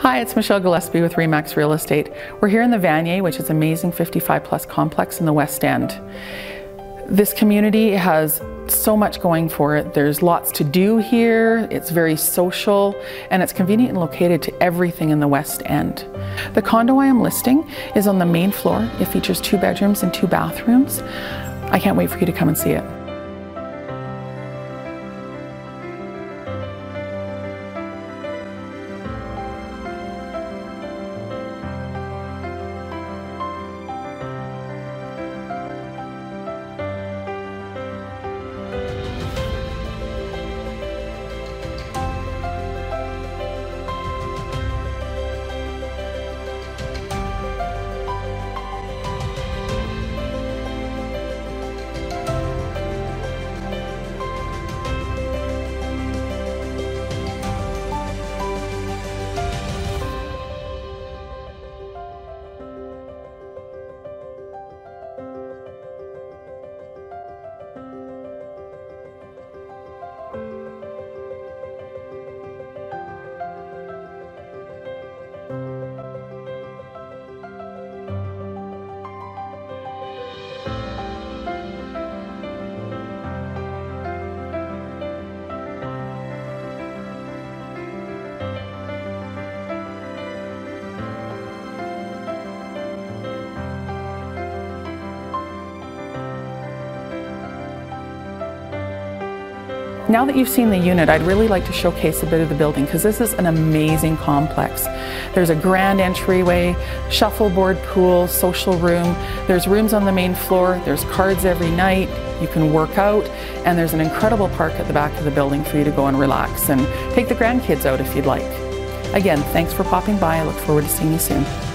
Hi, it's Michelle Gillespie with Remax Real Estate. We're here in the Vanier, which is an amazing 55 plus complex in the West End. This community has so much going for it. There's lots to do here, it's very social, and it's convenient and located to everything in the West End. The condo I am listing is on the main floor. It features two bedrooms and two bathrooms. I can't wait for you to come and see it. Now that you've seen the unit, I'd really like to showcase a bit of the building because this is an amazing complex. There's a grand entryway, shuffleboard pool, social room. There's rooms on the main floor. There's cards every night. You can work out and there's an incredible park at the back of the building for you to go and relax and take the grandkids out if you'd like. Again, thanks for popping by. I look forward to seeing you soon.